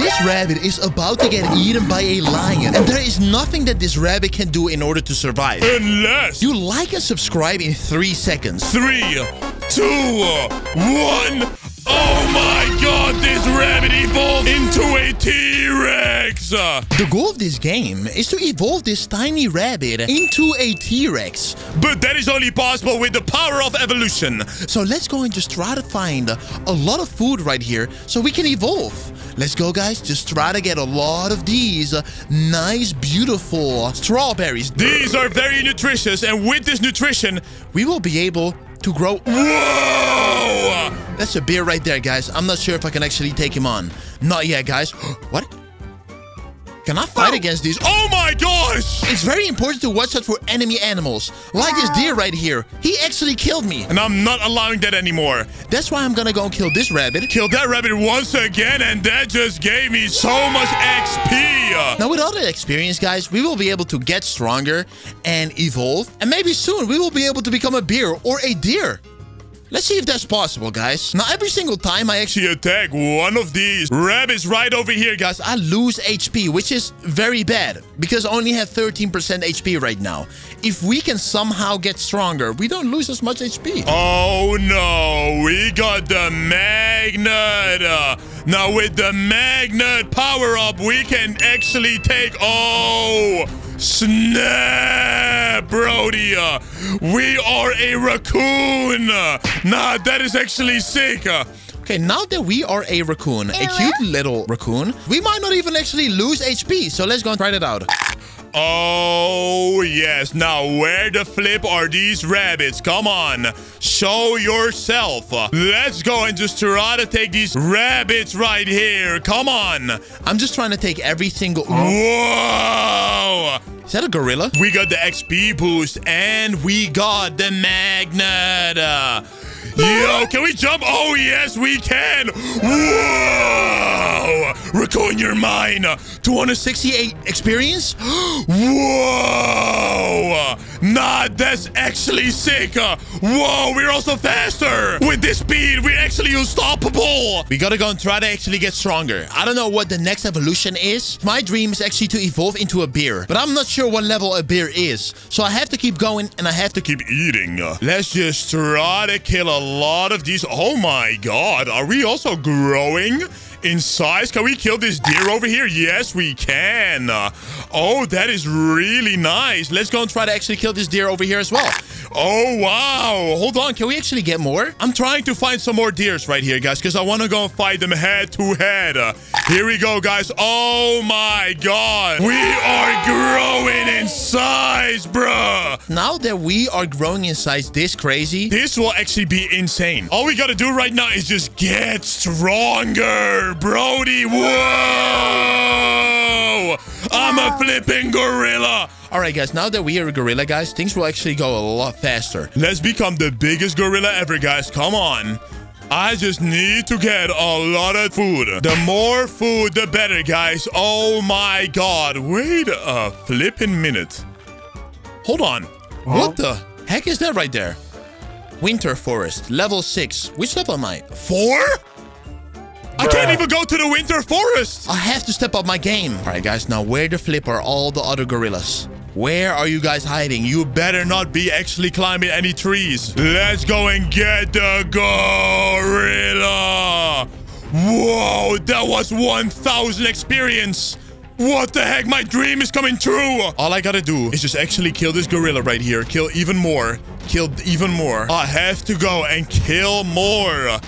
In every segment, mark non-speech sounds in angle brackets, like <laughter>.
This rabbit is about to get eaten by a lion, and there is nothing that this rabbit can do in order to survive. Unless You like and subscribe in three seconds. three, two, one. Oh my god, this rabbit evolved into a T-Rex! The goal of this game is to evolve this tiny rabbit into a T-Rex. But that is only possible with the power of evolution. So let's go and just try to find a lot of food right here so we can evolve. Let's go, guys. Just try to get a lot of these nice, beautiful strawberries. These are very nutritious, and with this nutrition, We will be able to grow. whoa! Uh, that's a bear right there, guys. I'm not sure if I can actually take him on. Not yet, guys. <gasps> what? Can I fight oh. against these? Oh my gosh! It's very important to watch out for enemy animals. Like this deer right here. He actually killed me. And I'm not allowing that anymore. That's why I'm gonna go and kill this rabbit. Kill that rabbit once again, and that just gave me so much XP. Now, with all that experience, guys, we will be able to get stronger and evolve. And maybe soon we will be able to become a bear or a deer. Let's see if that's possible, guys. Now, every single time I actually... Attack one of these rabbits right over here, guys. I lose HP, which is very bad because I only have 13% HP right now. If we can somehow get stronger, we don't lose as much HP. Oh no, we got the magnet. Uh, now with the magnet power up, we can actually take. Oh, snap, Brody. We are a raccoon. Nah, that is actually sick. Okay, now that we are a raccoon, a cute little raccoon, we might not even actually lose HP. So let's go and try that out. Oh, yes. Now, where the flip are these rabbits? Come on. Show yourself. Let's go and just try to take these rabbits right here. Come on. I'm just trying to take every single... Whoa. Is that a gorilla? We got the XP boost and we got the magnet. Yo, can we jump? Oh, yes, we can. Whoa. Raccoon, you're mine. 268 experience? <gasps> Whoa! Nah, that's actually sick. Whoa, we're also faster. With this speed, we're actually unstoppable. We gotta go and try to actually get stronger. I don't know what the next evolution is. My dream is actually to evolve into a beer, but I'm not sure what level a beer is. So I have to keep going and I have to keep... Eating. Let's just try to kill a lot of these. Oh my god, are we also growing? In size, can we kill this deer over here? Yes, we can. Uh, Oh, that is really nice. Let's go and try to actually kill this deer over here as well. Oh, wow. Hold on. Can we actually get more? I'm trying to find some more deers right here, guys, because I want to go and fight them head to head. Uh, Here we go, guys. Oh, my God. We are growing in size, bruh. Now that we are growing in size this crazy, This will actually be insane. All we gotta do right now is just get stronger, Brody. Whoa! I'm a flipping gorilla. all right, guys, now that we are a gorilla, guys, things will actually go a lot faster. Let's become the biggest gorilla ever, guys. Come on. I just need to get a lot of food. The more food, the better, guys. Oh my god. Wait a flipping minute. Hold on. What the heck is that right there? Winter Forest, level 6. Which level am I? Four? I can't even go to the winter forest. I have to step up my game. All right, guys, now where the flip are all the other gorillas? Where are you guys hiding? You better not be actually climbing any trees. Let's go and get the gorilla. Whoa, that was 1,000 experience. What the heck? My dream is coming true. All I gotta do is just actually kill this gorilla right here. Kill even more. Kill even more. I have to go and kill more.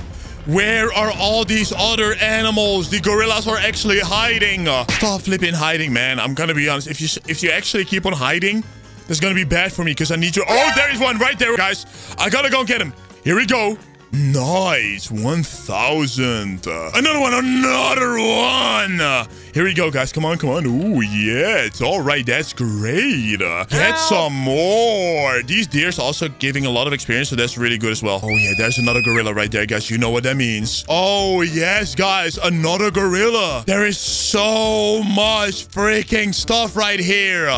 Where are all these other animals? The gorillas are actually hiding. Stop flipping hiding, man. I'm gonna be honest. If you if you actually keep on hiding, that's gonna be bad for me because I need you. Oh, there is one right there, guys. I gotta go get him. Here we go. Nice. 1,000. Uh, another one. Another one. Uh, here we go, guys. Come on, come on. Ooh, yeah. It's all right. That's great. Uh, get some more. These deers also giving a lot of experience, so that's really good as well. Oh, yeah. There's another gorilla right there, guys. You know what that means. Oh, yes, guys. Another gorilla. There is so much freaking stuff right here.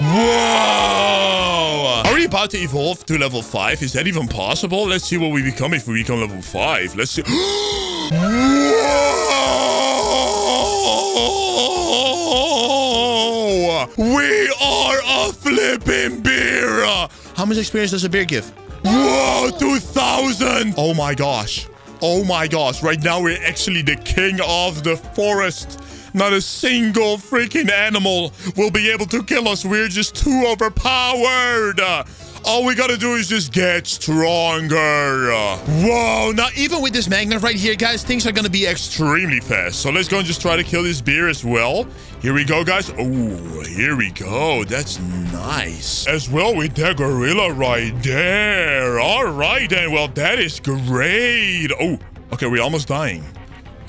Whoa! Are we about to evolve to level 5? Is that even possible? Let's see what we become if we become level 5. Let's see. <gasps> Whoa! We are a flipping beer! How much experience does a beer give? Whoa, 2,000! Oh my gosh. Oh my gosh, right now we're actually the king of the forest. Not a single freaking animal will be able to kill us. We're just too overpowered. All we gotta do is just get stronger. Whoa, now even with this magnet right here, guys, things are gonna be extremely fast. So let's go and just try to kill this beer as well. Here we go, guys. Oh, here we go. That's nice. As well with that gorilla right there. All right, then. Well, that is great. Oh, okay, we're almost dying.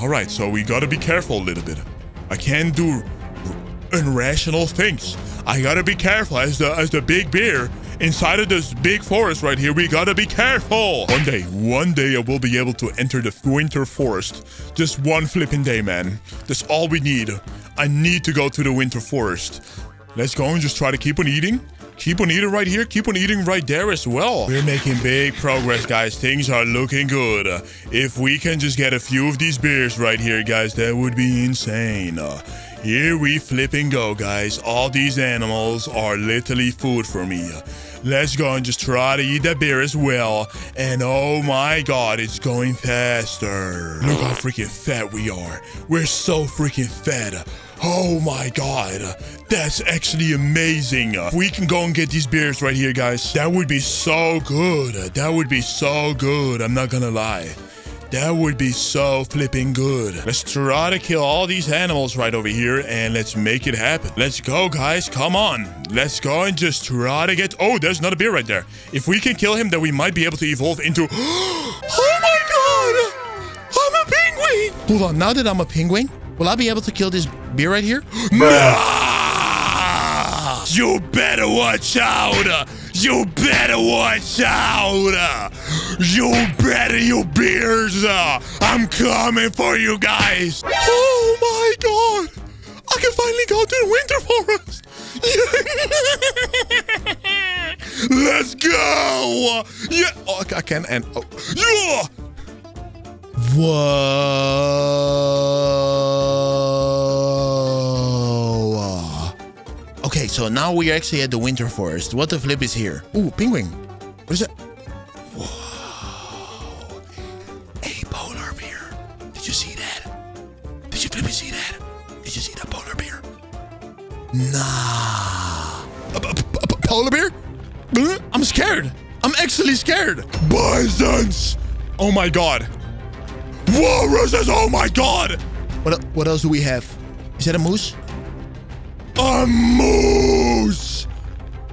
All right, so we gotta be careful a little bit. I can't do irrational things. I gotta be careful as the as the big bear inside of this big forest right here. We gotta be careful. One day, one day I will be able to enter the winter forest. Just one flipping day, man. That's all we need. I need to go to the winter forest. Let's go and just try to keep on eating. Keep on eating right here. Keep on eating right there as well. We're making big progress, guys. Things are looking good. if we can just get a few of these beers right here, guys, that would be insane. Here we flipping go, guys. All these animals are literally food for me. Let's go and just try to eat that beer as well. And oh my god, it's going faster. Look how freaking fat we are. We're so freaking fat. Oh my god, that's actually amazing. We can go and get these beers right here, guys. That would be so good. That would be so good. I'm not gonna lie. That would be so flipping good. Let's try to kill all these animals right over here and let's make it happen. Let's go, guys. Come on. Let's go and just try to get... Oh, there's another beer right there. If we can kill him, then we might be able to evolve into... <gasps> oh my god! I'm a penguin! Hold on. Now that I'm a penguin, will I be able to kill this bear right here? you better watch out! You better watch out! You better, you beers! I'm coming for you guys! Oh my god! I can finally go to the winter forest! <laughs> Let's go! Yeah, oh, I can and oh, yeah! Whoa! So now we're actually at the winter forest. What the flip is here? Ooh, penguin. What is it? Whoa. A polar bear. Did you see that? Did you flip see that? Did you see that polar bear? Nah. A, a, a, a polar bear? I'm scared. I'm actually scared. Bisons! Oh my god. Walruses! Oh my god! What, what else do we have? Is that a moose? A moose!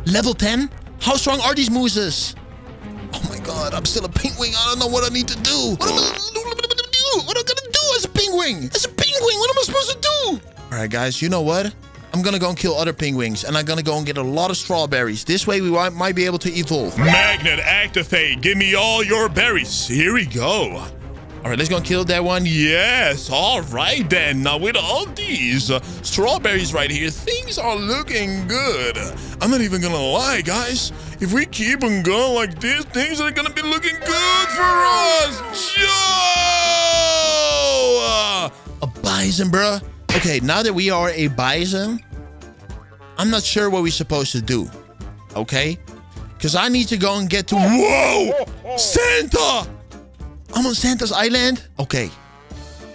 Level 10? How strong are these mooses? Oh my god, I'm still a penguin. I don't know what I need to do. What am I, gonna do? What am I gonna do as a penguin? As a penguin, what am I supposed to do? All right, guys, you know what? I'm gonna go and kill other penguins, and I'm gonna go and get a lot of strawberries. This way, we might be able to evolve. Magnet activate. Give me all your berries. Here we go. All right, let's go and kill that one. Yes, all right then. Now with all these uh, strawberries right here, things are looking good. I'm not even gonna lie, guys. If we keep on going like this, things are gonna be looking good for us. Joe! A bison, bruh. Okay, now that we are a bison, I'm not sure what we're supposed to do. Okay? Because I need to go and get to... Whoa! Santa! I'm on Santa's Island? Okay,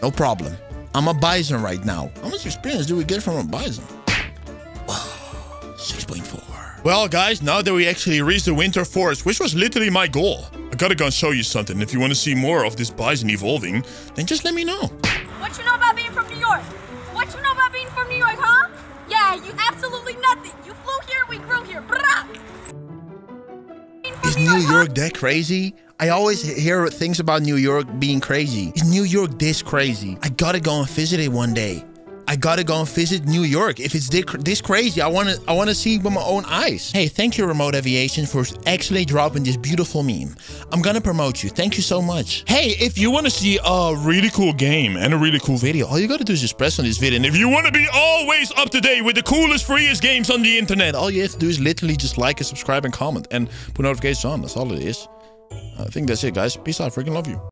no problem. I'm a bison right now. How much experience do we get from a bison? <sighs> 6.4. Well, guys, now that we actually reached the winter forest, which was literally my goal, I gotta go and show you something. If you want to see more of this bison evolving, then just let me know. What you know about being from New York? What you know about being from New York, huh? Yeah, you absolutely nothing. You flew here, we grew here. Is New York that crazy? I always hear things about New York being crazy. Is New York this crazy? I gotta go and visit it one day. I gotta go and visit New York. If it's this crazy, I wanna I wanna see with my own eyes. Hey, thank you, Remote Aviation, for actually dropping this beautiful meme. I'm gonna promote you. Thank you so much. Hey, if you wanna see a really cool game and a really cool video, all you gotta do is just press on this video. And if you wanna be always up to date with the coolest, freest games on the internet, all you have to do is literally just like and subscribe and comment and put notifications on. That's all it is. I think that's it, guys. Peace out. Freaking love you.